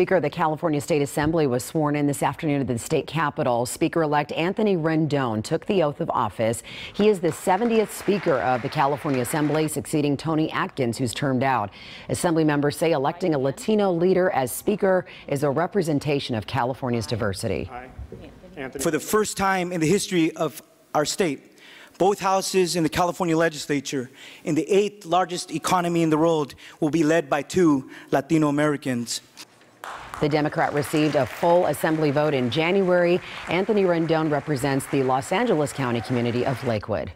Speaker of the California State Assembly was sworn in this afternoon at the state capitol. Speaker-elect Anthony Rendon took the oath of office. He is the 70th Speaker of the California Assembly, succeeding Toni Atkins, who's termed out. Assembly members say electing a Latino leader as Speaker is a representation of California's diversity. For the first time in the history of our state, both houses in the California legislature, in the eighth largest economy in the world, will be led by two Latino Americans. The Democrat received a full assembly vote in January. Anthony Rendon represents the Los Angeles County community of Lakewood.